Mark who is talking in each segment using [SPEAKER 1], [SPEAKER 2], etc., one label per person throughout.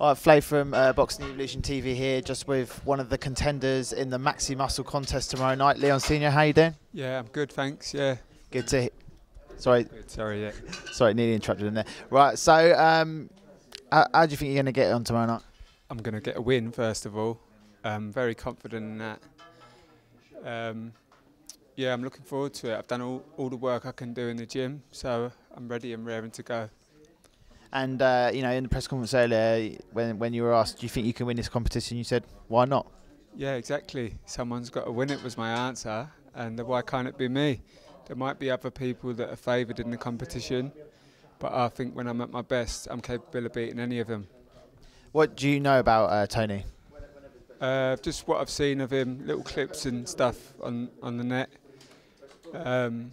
[SPEAKER 1] All right, Flave from uh, Boxing Evolution TV here, just with one of the contenders in the Maxi Muscle contest tomorrow night. Leon Senior, how you doing?
[SPEAKER 2] Yeah, I'm good, thanks. Yeah.
[SPEAKER 1] Good to. He- sorry,
[SPEAKER 2] Good, sorry, yeah.
[SPEAKER 1] sorry, nearly interrupted in there. Right, so um, how, how do you think you're going to get on tomorrow night?
[SPEAKER 2] I'm going to get a win, first of all. I'm very confident in that. Um, yeah, I'm looking forward to it. I've done all, all the work I can do in the gym, so I'm ready and raring to go.
[SPEAKER 1] And uh, you know, in the press conference earlier, when when you were asked, do you think you can win this competition? You said, why not?
[SPEAKER 2] Yeah, exactly. Someone's got to win it was my answer, and why can't it be me? There might be other people that are favoured in the competition, but I think when I'm at my best, I'm capable of beating any of them.
[SPEAKER 1] What do you know about uh, Tony?
[SPEAKER 2] Uh, just what I've seen of him, little clips and stuff on, on the net. Um,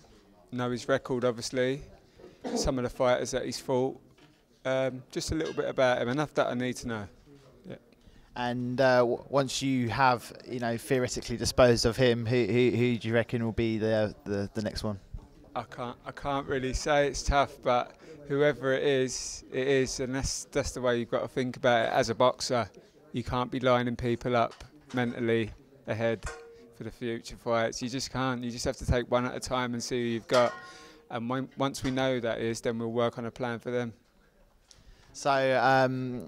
[SPEAKER 2] know his record, obviously. Some of the fighters that he's fought. Um, just a little bit about him, enough that I need to know.
[SPEAKER 1] And uh, w- once you have, you know, theoretically disposed of him, who, who, who do you reckon will be the, the the next one?
[SPEAKER 2] I can't, I can't really say it's tough, but whoever it is, it is, and that's that's the way you've got to think about it as a boxer. You can't be lining people up mentally ahead for the future fights. You just can't. You just have to take one at a time and see who you've got. And when, once we know who that is, then we'll work on a plan for them.
[SPEAKER 1] So um,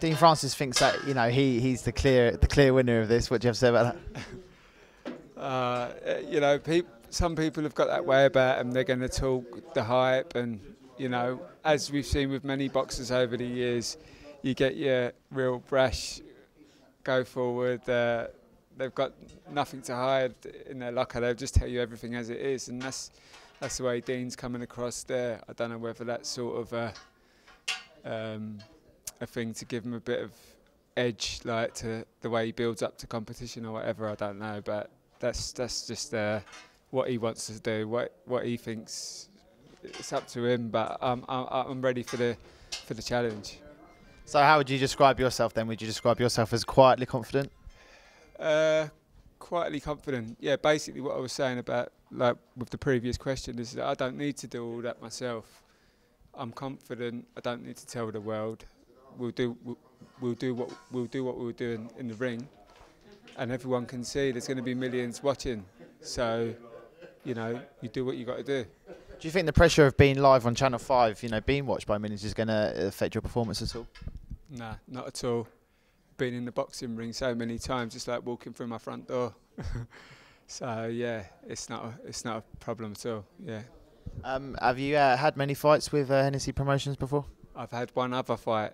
[SPEAKER 1] Dean Francis thinks that you know he, he's the clear the clear winner of this. What do you have to say about that?
[SPEAKER 2] Uh, you know, peop some people have got that way about them. They're going to talk the hype, and you know, as we've seen with many boxers over the years, you get your real brash, go forward. Uh, they've got nothing to hide in their locker. They'll just tell you everything as it is, and that's that's the way Dean's coming across there. I don't know whether that's sort of a, um, a thing to give him a bit of edge, like to the way he builds up to competition or whatever. I don't know, but that's that's just uh, what he wants to do, what what he thinks. It's up to him, but I'm I'm, I'm ready for the for the challenge.
[SPEAKER 1] So how would you describe yourself then? Would you describe yourself as quietly confident?
[SPEAKER 2] Uh, quietly confident. Yeah, basically what I was saying about like with the previous question is that I don't need to do all that myself. I'm confident. I don't need to tell the world. We'll do we'll, we'll do what we'll do what we'll do in, in the ring, and everyone can see. There's going to be millions watching. So, you know, you do what you got to do.
[SPEAKER 1] Do you think the pressure of being live on Channel Five, you know, being watched by millions, is going to affect your performance at all?
[SPEAKER 2] Nah, not at all. Been in the boxing ring so many times, it's like walking through my front door. so yeah, it's not a, it's not a problem at all. Yeah,
[SPEAKER 1] Um, have you uh, had many fights with uh, Hennessy Promotions before?
[SPEAKER 2] I've had one other fight.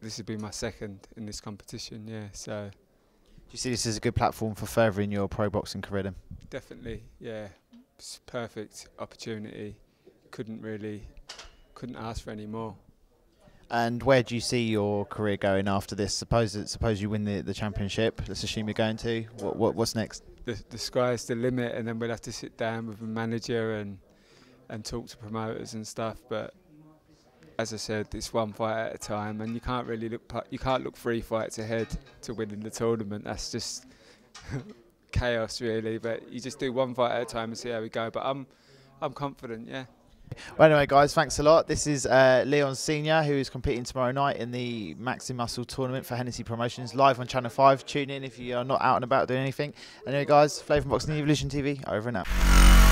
[SPEAKER 2] This will be my second in this competition. Yeah, so
[SPEAKER 1] Do you see this as a good platform for furthering your pro boxing career? Then?
[SPEAKER 2] definitely, yeah, it's perfect opportunity. Couldn't really, couldn't ask for any more.
[SPEAKER 1] And where do you see your career going after this? Suppose that suppose you win the, the championship. Let's assume you're going to. What, what what's next?
[SPEAKER 2] the the sky's the limit, and then we'll have to sit down with a manager and and talk to promoters and stuff. But as I said, it's one fight at a time, and you can't really look you can't look three fights ahead to winning the tournament. That's just chaos, really. But you just do one fight at a time and see how we go. But I'm I'm confident, yeah.
[SPEAKER 1] Well, anyway, guys, thanks a lot. This is uh, Leon Senior, who is competing tomorrow night in the Maxi Muscle tournament for Hennessy Promotions, live on Channel Five. Tune in if you are not out and about doing anything. Anyway, guys, Flavour from Boxing Evolution TV, over and out.